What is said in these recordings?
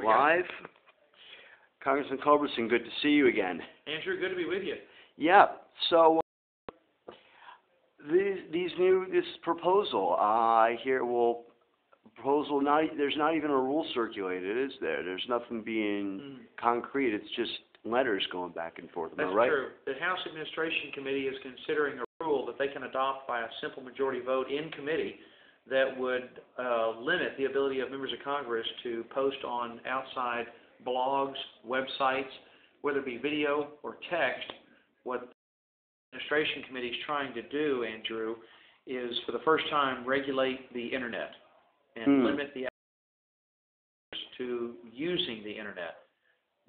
we go. live. Congressman Culberson, good to see you again. Andrew, good to be with you. Yeah. So uh, these these new this proposal, uh, I hear will proposal not there's not even a rule circulated, is there? There's nothing being Mm. concrete. It's just letters going back and forth. Am That's I right? true. The House Administration Committee is considering a rule that they can adopt by a simple majority vote in committee that would uh, limit the ability of members of Congress to post on outside blogs, websites, whether it be video or text. What the Administration Committee is trying to do, Andrew, is for the first time regulate the Internet and Hmm. limit the access to using the Internet.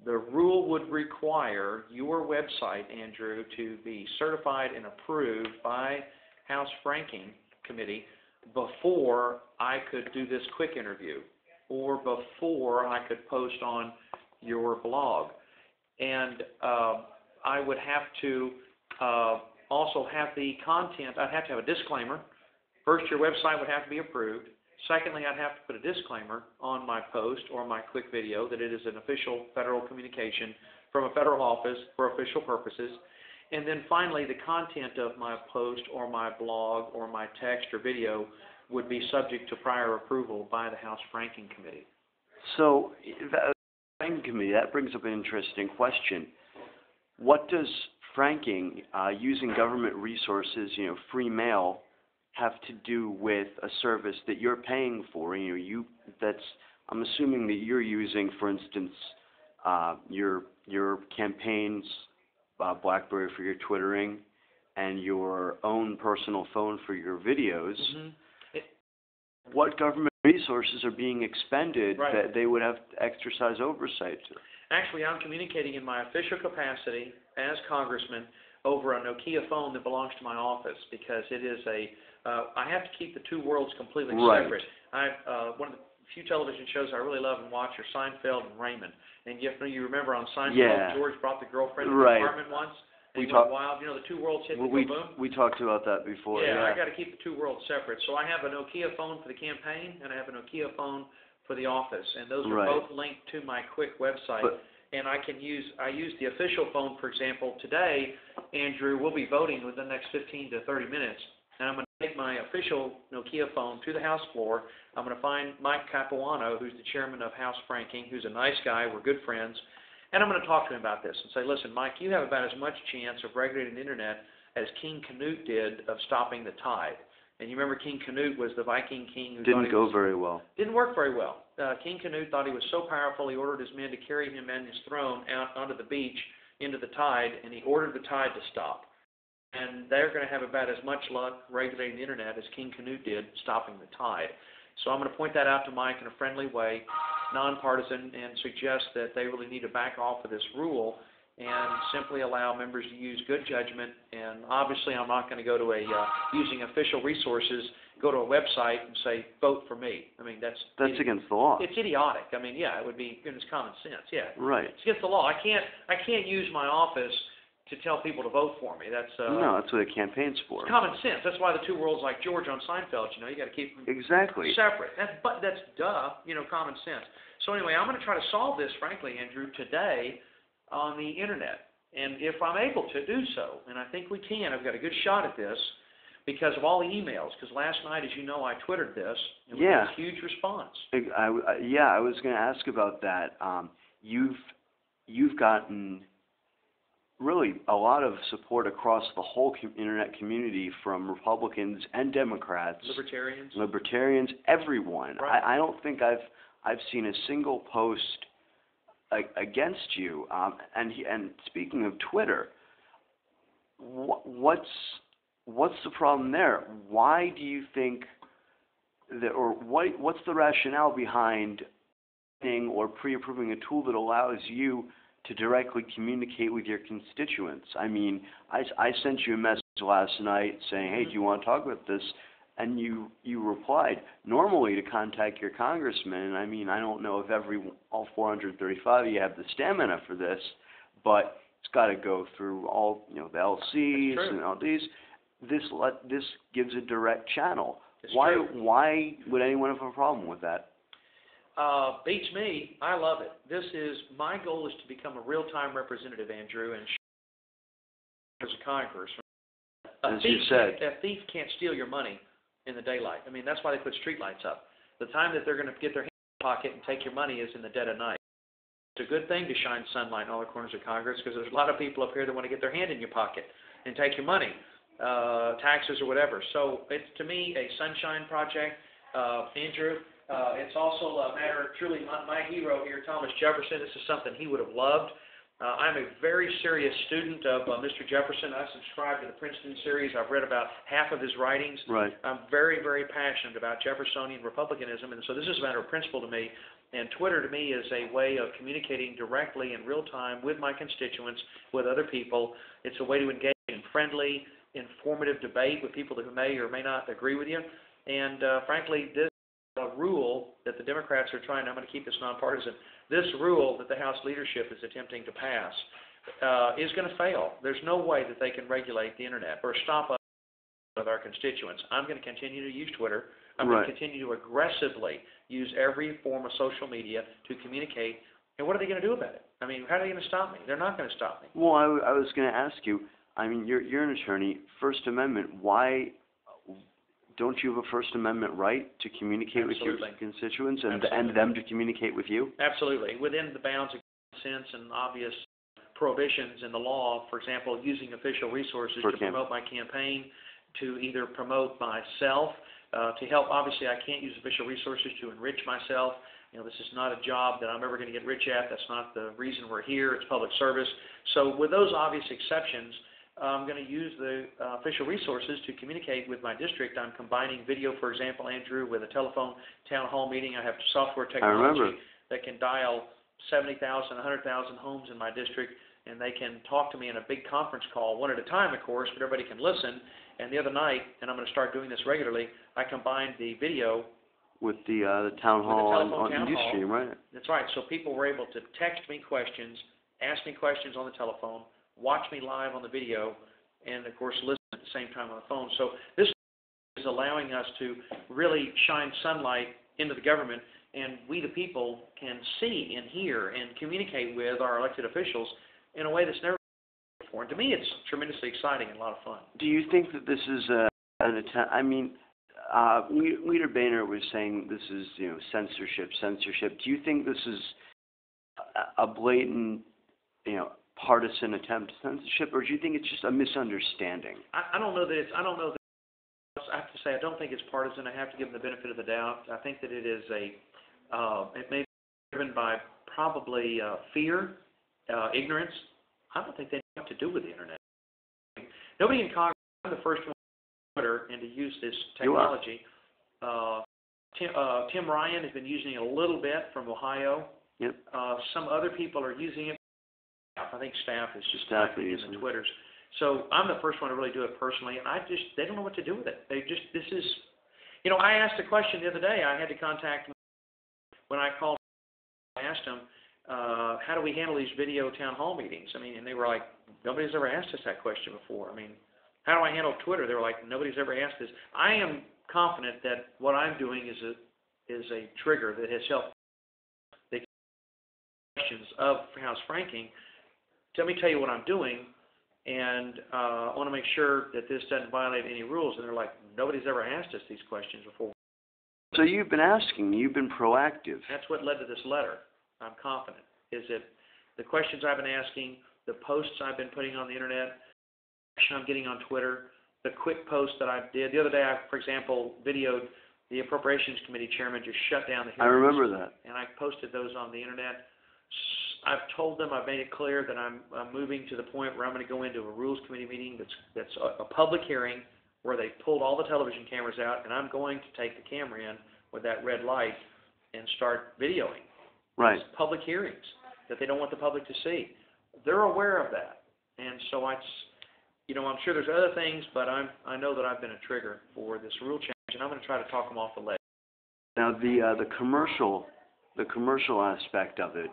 The rule would require your website, Andrew, to be certified and approved by House Franking Committee before I could do this quick interview or before I could post on your blog. And uh, I would have to uh, also have the content, I'd have to have a disclaimer. First, your website would have to be approved. Secondly, I'd have to put a disclaimer on my post or my Qik video that it is an official federal communication from a federal office for official purposes. And then finally, the content of my post or my blog or my text or video would be subject to prior approval by the House Franking Committee. So Franking Committee that brings up an interesting question. What does franking, uh, using government resources, you know, free mail, have to do with a service that you're paying for? You know, you that's I'm assuming that you're using, for instance, uh, your your campaigns, uh, BlackBerry for your twittering, and your own personal phone for your videos. What government resources are being expended Right. that they would have to exercise oversight to? Actually, I'm communicating in my official capacity as congressman over a Nokia phone that belongs to my office because it is a, uh, I have to keep the two worlds completely Right. separate. I, uh, one of the few television shows I really love and watch are Seinfeld and Raymond. And you, know you remember on Seinfeld, Yeah. George brought the girlfriend to Right. the apartment once, and We went wild. You know, the two worlds hit we boom. we talked about that before. Yeah, Yeah, I got to keep the two worlds separate. So I have a Nokia phone for the campaign, and I have a Nokia phone for the office, and those are Right. both linked to my Qik website. But- and I can use I use the official phone, for example, today. Andrew, we'll be voting within the next 15 to 30 minutes, and I'm going to take my official Nokia phone to the House floor. I'm going to find Mike Capuano, who's the chairman of House Franking, who's a nice guy. We're good friends. And I'm going to talk to him about this and say, listen, Mike, you have about as much chance of regulating the internet as King Canute did of stopping the tide. And you remember King Canute was the Viking king who didn't go was, very well. didn't work very well. Uh, king Canute thought he was so powerful, he ordered his men to carry him and his throne out onto the beach into the tide, and he ordered the tide to stop. And they're going to have about as much luck regulating the internet as King Canute did stopping the tide. So I'm going to point that out to Mike in a friendly way, nonpartisan, and suggest that they really need to back off of this rule and simply allow members to use good judgment. And obviously, I'm not going to go to a uh, using official resources, go to a website and say vote for me. I mean, that's That's against the law. it's idiotic. I mean, yeah, it would be it's common sense. Yeah, Right. it's against the law. I can't I can't use my office to tell people to vote for me. That's uh, no, that's what a campaign's for. it's common sense. That's why the two worlds, like George on Seinfeld, you know, you got to keep them Exactly. separate. That's but that's duh, you know, common sense. So anyway, I'm going to try to solve this, frankly, Andrew, today on the internet, and if I'm able to do so, and I think we can, I've got a good shot at this because of all the emails. Because last night, as you know, I twittered this, and we Yeah. got a huge response. I, I- yeah, I was going to ask about that. Um, you've you've gotten really a lot of support across the whole com- internet community from Republicans and Democrats, Libertarians. libertarians, everyone. Right. I, I don't think I've I've seen a single post a- against you. Um, and he, and speaking of Twitter, wh- what's what's the problem there? Why do you think that, or what what's the rationale behind or pre-approving a tool that allows you to directly communicate with your constituents? I mean, I sent you a message last night saying, hey, do you want to talk about this? And you you replied. Normally, to contact your congressman, I mean, I don't know if every all 435 of you have the stamina for this, but it's got to go through all you know the LCs and all these. This let this gives a direct channel. Why true. why would anyone have a problem with that? Uh, beats me. I love it. This is, my goal is to become a real-time representative, Andrew, and as a Congress. A As you thief said. can't- A thief can't steal your money in the daylight. I mean, that's why they put streetlights up. The time that they're gonna get their hand in your pocket and take your money is in the dead of night. It's a good thing to shine sunlight in all the corners of Congress, because there's a lot of people up here that wanna get their hand in your pocket and take your money, uh, taxes or whatever. So it's, to me, a sunshine project. Uh, Andrew, uh, it's also a matter, of truly, my, my hero here, Thomas Jefferson, this is something he would have loved. Uh, I'm a very serious student of uh, Mr. Jefferson. I subscribe to the Princeton series. I've read about half of his writings. Right. I'm very, very passionate about Jeffersonian republicanism, and so this is a matter of principle to me. And Twitter to me is a way of communicating directly in real time with my constituents, with other people. It's a way to engage in friendly, informative debate with people who may or may not agree with you. And uh, frankly, this uh, rule that the Democrats are trying, I'm going to keep this nonpartisan, this rule that the House leadership is attempting to pass uh, is going to fail. There's no way that they can regulate the Internet or stop us with our constituents. I'm going to continue to use Twitter. I'm Right. going to continue to aggressively use every form of social media to communicate. And what are they going to do about it? I mean, how are they going to stop me? They're not going to stop me. Well, I, w- I was going to ask you. I mean, you're you're an attorney. First Amendment. Why don't you have a First Amendment right to communicate with your Absolutely. constituents and Absolutely. and them to communicate with you? Absolutely. Within the bounds of common sense and obvious prohibitions in the law, for example, using official resources For to promote my campaign, to either promote myself, uh, to help, obviously I can't use official resources to enrich myself. You know, this is not a job that I'm ever going to get rich at. That's not the reason we're here. It's public service. So with those obvious exceptions, I'm going to use the uh, official resources to communicate with my district. I'm combining video, for example, Andrew, with a telephone town hall meeting. I have software technology that can dial 70,000, 100,000 homes in my district, and they can talk to me in a big conference call, one at a time, of course, but everybody can listen. And the other night, and I'm going to start doing this regularly, I combined the video. With the uh, the town With the hall on, telephone on town hall. Right? That's right. So people were able to text me questions, ask me questions on the telephone, watch me live on the video, and of course listen at the same time on the phone. So this is allowing us to really shine sunlight into the government, and we the people can see and hear and communicate with our elected officials in a way that's never been before. And to me, it's tremendously exciting and a lot of fun. Do you think that this is a, an attempt? I mean, uh, Leader Boehner was saying this is you know censorship, censorship. Do you think this is a blatant, you know, partisan attempt at censorship, or do you think it's just a misunderstanding? I, I don't know that it's, I don't know that, I have to say, I don't think it's partisan. I have to give them the benefit of the doubt. I think that it is a, uh, it may be driven by probably, uh, fear, uh, ignorance. I don't think they know what to do with the internet. Nobody in Congress, I'm the first one on Twitter and to use this technology. Uh, Tim, uh, Tim Ryan has been using it a little bit from Ohio. Yep. Uh, some other people are using it. I think staff is just Staff are typing in the it. Twitters. So I'm the first one to really do it personally, and I just they don't know what to do with it. They just this is, you know, I asked a question the other day. I had to contact when I called. I asked them, uh, how do we handle these video town hall meetings? I mean, and they were like, nobody's ever asked us that question before. I mean, how do I handle Twitter? They were like, nobody's ever asked this. I am confident that what I'm doing is a is a trigger that has helped the questions of House franking. Let me tell you what I'm doing, and uh, I want to make sure that this doesn't violate any rules. And they're like, nobody's ever asked us these questions before. So you've been asking, you've been proactive. That's what led to this letter. I'm confident. Is that the questions I've been asking, the posts I've been putting on the internet, I'm getting on Twitter, the Qik post that I did the other day. I, for example, videoed the Appropriations Committee chairman just shut down the hearing. I remember that. and I posted those on the internet. I've told them, I've made it clear that I'm, I'm moving to the point where I'm going to go into a rules committee meeting that's that's a, a public hearing where they pulled all the television cameras out, and I'm going to take the camera in with that red light and start videoing Right. public hearings that they don't want the public to see. They're aware of that, and so I, you know, I'm sure there's other things, but I'm I know that I've been a trigger for this rule change, and I'm going to try to talk them off the ledge. Now the uh, the commercial the commercial aspect of it